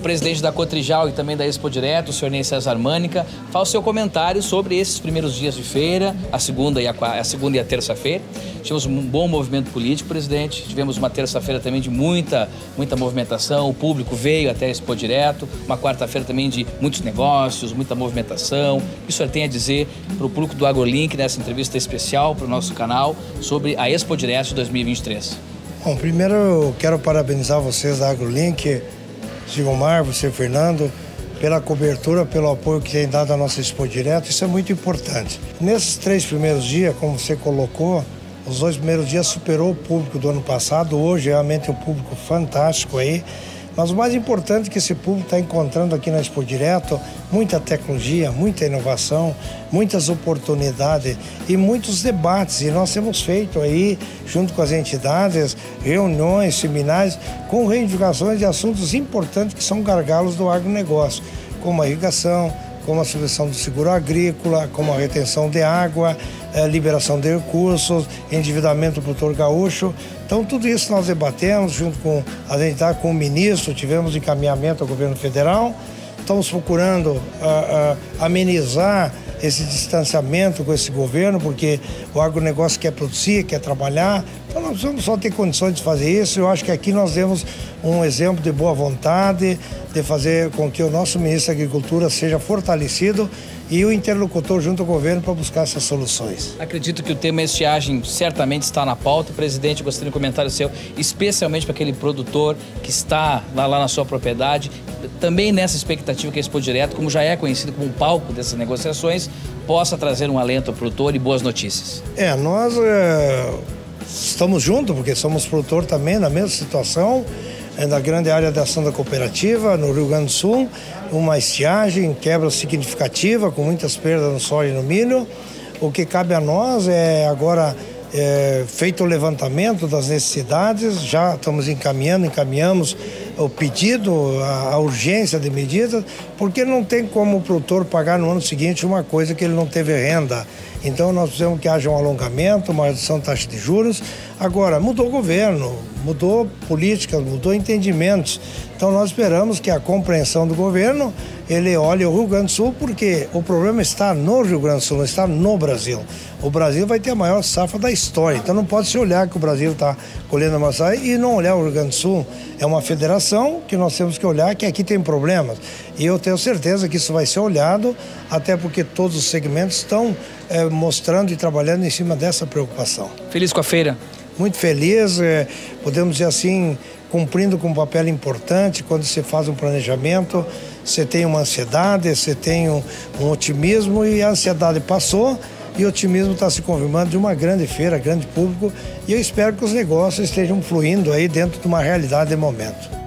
presidente da Cotrijal e também da Expo Direto, o senhor Ney César Mânica. Fala o seu comentário sobre esses primeiros dias de feira, a segunda e a, a segunda e a terça-feira. Tivemos um bom movimento político, presidente. Tivemos uma terça-feira também de muita, muita movimentação. O público veio até a Expo Direto. Uma quarta-feira também de muitos negócios, muita movimentação. O que o senhor tem a dizer para o público do AgroLink nessa entrevista especial para o nosso canal sobre a Expo Direto de 2023? Bom, primeiro eu quero parabenizar vocês da AgroLink Gilmar, você, Fernando, pela cobertura, pelo apoio que tem dado à nossa Expo Direto, isso é muito importante. Nesses três primeiros dias, como você colocou, os dois primeiros dias superou o público do ano passado, hoje realmente um público fantástico aí. Mas o mais importante é que esse público está encontrando aqui na Expo Direto muita tecnologia, muita inovação, muitas oportunidades e muitos debates. E nós temos feito aí, junto com as entidades, reuniões, seminários, com reivindicações de assuntos importantes que são gargalos do agronegócio, como a irrigação, como a solução do seguro agrícola, como a retenção de água, eh, liberação de recursos, endividamento do produtor gaúcho. Então, tudo isso nós debatemos junto com a entidade, com o ministro, tivemos encaminhamento ao governo federal. Estamos procurando uh, uh, amenizar esse distanciamento com esse governo, porque o agronegócio quer produzir, quer trabalhar. Então nós vamos só ter condições de fazer isso. Eu acho que aqui nós temos um exemplo de boa vontade, de fazer com que o nosso ministro da Agricultura seja fortalecido e o interlocutor junto ao governo para buscar essas soluções. Acredito que o tema estiagem certamente está na pauta. Presidente, gostaria de um comentário seu, especialmente para aquele produtor que está lá, lá na sua propriedade, também nessa expectativa que a Expo Direto, como já é conhecido como um palco dessas negociações, possa trazer um alento ao produtor e boas notícias. É, nós é, estamos juntos, porque somos produtor também na mesma situação é na grande área de ação da cooperativa, no Rio Grande do Sul, uma estiagem, quebra significativa, com muitas perdas no soja e no milho. O que cabe a nós é agora é, feito o levantamento das necessidades, já estamos encaminhando, encaminhamos o pedido, a, a, urgência de medidas, porque não tem como o produtor pagar no ano seguinte uma coisa que ele não teve renda. Então nós precisamos que haja um alongamento, uma redução da taxa de juros. Agora, mudou o governo, mudou políticas, mudou entendimentos. Então nós esperamos que a compreensão do governo ele olhe o Rio Grande do Sul, porque o problema está no Rio Grande do Sul, não está no Brasil. O Brasil vai ter a maior safra da história. Então não pode se olhar que o Brasil está colhendo a maçã e não olhar o Rio Grande do Sul. É uma federação que nós temos que olhar que aqui tem problemas. E eu tenho certeza que isso vai ser olhado, até porque todos os segmentos estão é, mostrando e trabalhando em cima dessa preocupação. Feliz com a feira? Muito feliz, é, podemos dizer assim, cumprindo com um papel importante quando você faz um planejamento, você tem uma ansiedade, você tem um, um otimismo e a ansiedade passou e o otimismo está se confirmando de uma grande feira, grande público e eu espero que os negócios estejam fluindo aí dentro de uma realidade de momento.